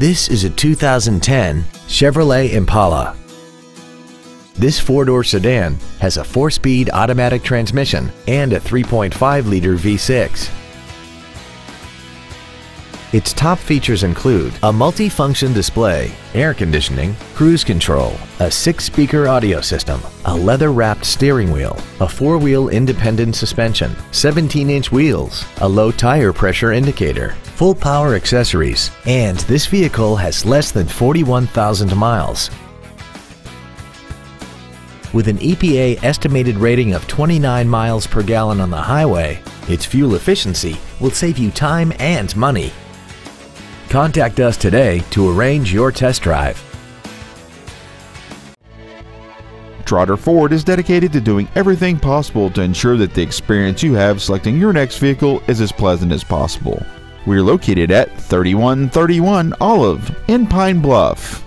This is a 2010 Chevrolet Impala. This four-door sedan has a four-speed automatic transmission and a 3.5-liter V6. Its top features include a multi-function display, air conditioning, cruise control, a six-speaker audio system, a leather-wrapped steering wheel, a four-wheel independent suspension, 17-inch wheels, a low tire pressure indicator, full power accessories, and this vehicle has less than 41,000 miles. With an EPA estimated rating of 29 miles per gallon on the highway, its fuel efficiency will save you time and money. Contact us today to arrange your test drive. Trotter Ford is dedicated to doing everything possible to ensure that the experience you have selecting your next vehicle is as pleasant as possible. We are located at 3131 Olive in Pine Bluff.